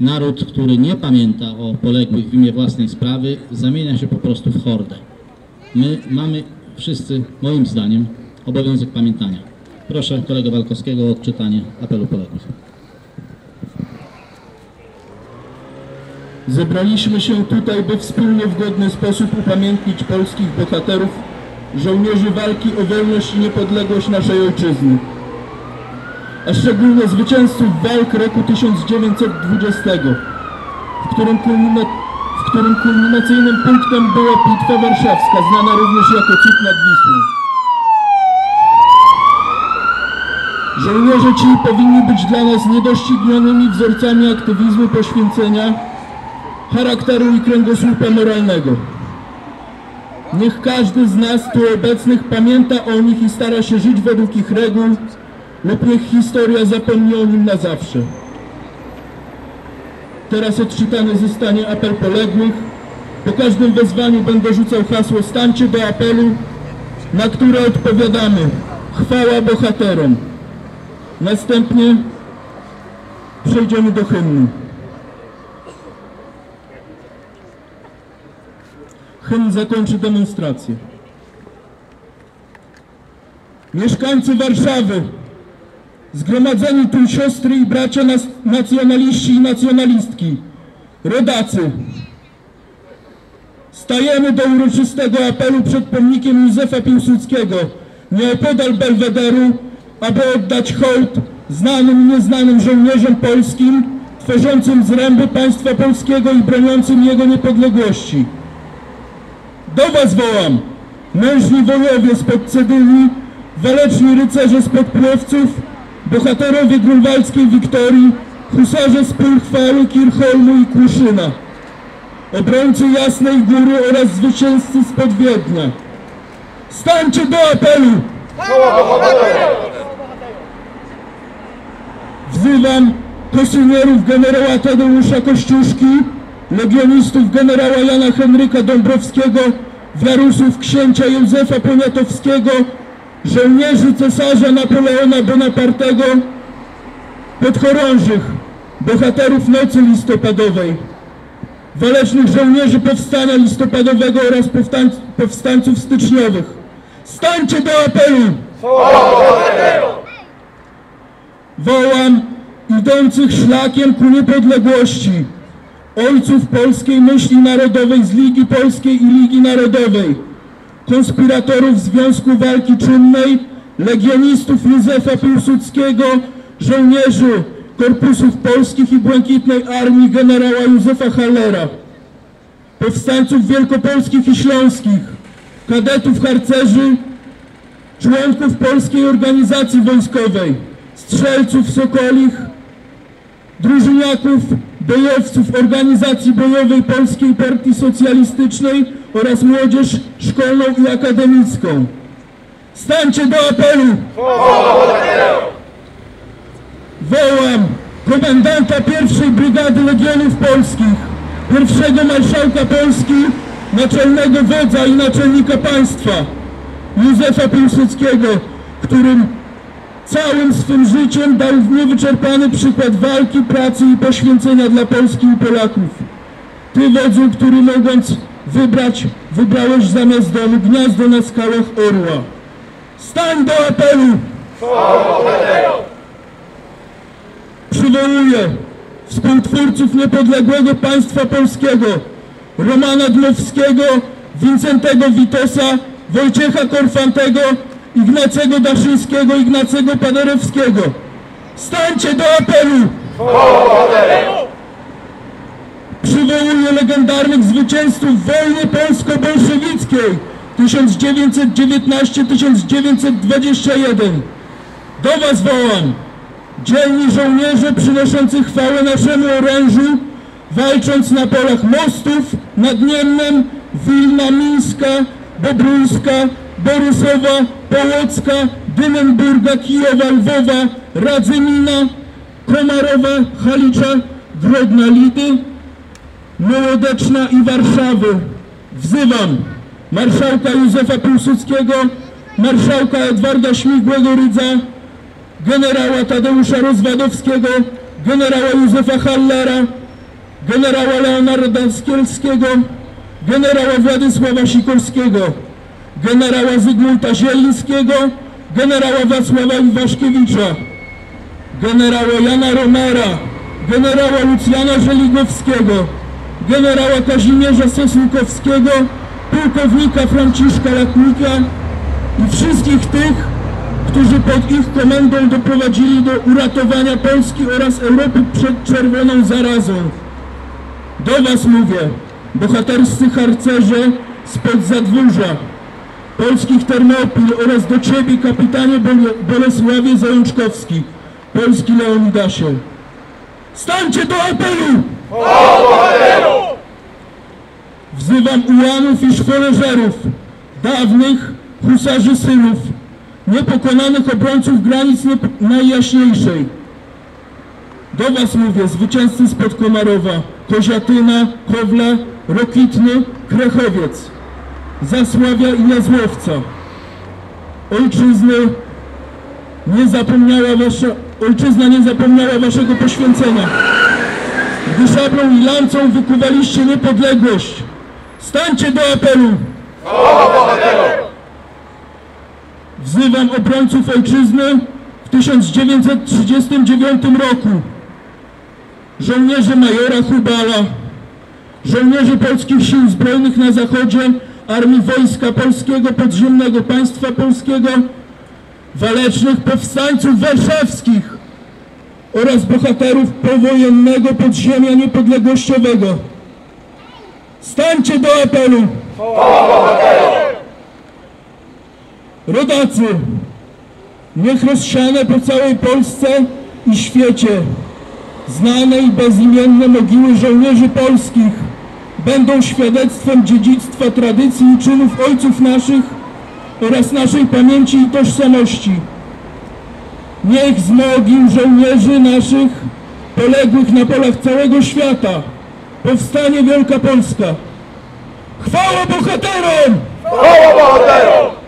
naród, który nie pamięta o poległych w imię własnej sprawy, zamienia się po prostu w hordę. My mamy wszyscy, moim zdaniem, obowiązek pamiętania. Proszę kolegę Walkowskiego o odczytanie apelu poległych. Zebraliśmy się tutaj, by wspólnie w godny sposób upamiętnić polskich bohaterów, żołnierzy walki o wolność i niepodległość naszej ojczyzny, a szczególnie zwycięzców walk roku 1920, w którym, kulmina- w którym kulminacyjnym punktem była Bitwa Warszawska, znana również jako Cud nad Wisłą. Żołnierze ci powinni być dla nas niedoścignionymi wzorcami aktywizmu poświęcenia, charakteru i kręgosłupa moralnego. Niech każdy z nas tu obecnych pamięta o nich i stara się żyć według ich reguł, lub niech historia zapomni o nim na zawsze. Teraz odczytany zostanie apel poległych. Po każdym wezwaniu będę rzucał hasło stańcie do apelu, na które odpowiadamy chwała bohaterom. Następnie przejdziemy do hymnu. Hymn zakończy demonstrację. Mieszkańcy Warszawy, zgromadzeni tu siostry i bracia nas, nacjonaliści i nacjonalistki, rodacy, stajemy do uroczystego apelu przed pomnikiem Józefa Piłsudskiego, nieopodal Belwederu, aby oddać hołd znanym i nieznanym żołnierzom polskim, tworzącym zręby państwa polskiego i broniącym jego niepodległości. Do was wołam, mężni wojowie spod Cedylii, waleczni rycerze spod Płowców, bohaterowie grunwaldzkiej Wiktorii, husarze z pól chwały Kirchholmu i Kłuszyna, obrońcy Jasnej Góry oraz zwycięzcy spod Wiednia. Stańcie do apelu! Wzywam kosynierów generała Tadeusza Kościuszki, legionistów generała Jana Henryka Dąbrowskiego, wiarusów księcia Józefa Poniatowskiego, żołnierzy cesarza Napoleona Bonapartego, podchorążych, bohaterów nocy listopadowej, walecznych żołnierzy powstania listopadowego oraz powstań, powstańców styczniowych. Stańcie do apelu! Wołam idących szlakiem ku niepodległości, ojców polskiej myśli narodowej z Ligi Polskiej i Ligi Narodowej, konspiratorów Związku Walki Czynnej, legionistów Józefa Piłsudskiego, żołnierzy Korpusów Polskich i Błękitnej Armii generała Józefa Hallera, powstańców wielkopolskich i śląskich, kadetów harcerzy, członków Polskiej Organizacji Wojskowej, strzelców Sokolich, drużyniaków, bojowców Organizacji Bojowej Polskiej Partii Socjalistycznej oraz młodzież szkolną i akademicką. Stańcie do apelu! Wołam komendanta pierwszej Brygady Legionów Polskich, pierwszego marszałka Polski, naczelnego wodza i naczelnika państwa, Józefa Piłsudskiego, którym całym swym życiem dał niewyczerpany przykład walki, pracy i poświęcenia dla Polski i Polaków. Ty wodzu, który mogąc wybrać, wybrałeś zamiast domu gniazdo na skałach orła. Stań do apelu! Przywołuję współtwórców niepodległego państwa polskiego Romana Dmowskiego, Wincentego Witosa, Wojciecha Korfantego, Ignacego Daszyńskiego, Ignacego Paderewskiego. Stańcie do apelu! Przywołuję legendarnych zwycięzców wojny polsko-bolszewickiej 1919-1921. Do was wołam! Dzielni żołnierze przynoszący chwałę naszemu orężu, walcząc na polach mostów nad Niemnem, Wilna, Mińska, Bobrujska, Borysowa, Połocka, Dynenburga, Kijowa, Lwowa, Radzymina, Komarowa, Halicza, Grodna Lidy, Mołodeczna i Warszawy. Wzywam marszałka Józefa Piłsudskiego, marszałka Edwarda Śmigłego-Rydza, generała Tadeusza Rozwadowskiego, generała Józefa Hallera, generała Leonarda Skielskiego, generała Władysława Sikorskiego, generała Zygmunta Zielińskiego, generała Wacława Iwaszkiewicza, generała Jana Romera, generała Lucjana Żeligowskiego, generała Kazimierza Sosnkowskiego, pułkownika Franciszka Latnika i wszystkich tych, którzy pod ich komendą doprowadzili do uratowania Polski oraz Europy przed czerwoną zarazą. Do Was mówię, bohaterscy harcerze spod zadwórza, polskich Termopil oraz do Ciebie, kapitanie Bole- Bolesławie Zajączkowski, polski Leonidasie. Stańcie do apelu! Wzywam ułanów i szwoleżerów, dawnych husarzy synów, niepokonanych obrońców granic najjaśniejszej. Do Was mówię, zwycięzcy spod Komarowa, Koziatyna, Kowla, Rokitny, Krechowiec, Zasławia i Jazłowca. Ojczyzny nie zapomniała wasza, ojczyzna nie zapomniała Waszego poświęcenia. Gdy szablą i lancą wykuwaliście niepodległość. Stańcie do apelu! Wzywam obrońców ojczyzny w 1939 roku. Żołnierzy majora Hubala, żołnierzy polskich sił zbrojnych na zachodzie, Armii Wojska Polskiego Podziemnego Państwa Polskiego, walecznych powstańców warszawskich oraz bohaterów powojennego podziemia niepodległościowego. Stańcie do apelu! Rodacy, niech rozsiane po całej Polsce i świecie znane i bezimienne mogiły żołnierzy polskich będą świadectwem dziedzictwa tradycji i czynów ojców naszych oraz naszej pamięci i tożsamości. Niech z mogił żołnierzy naszych poległych na polach całego świata powstanie Wielka Polska. Chwała bohaterom! Chwała bohaterom!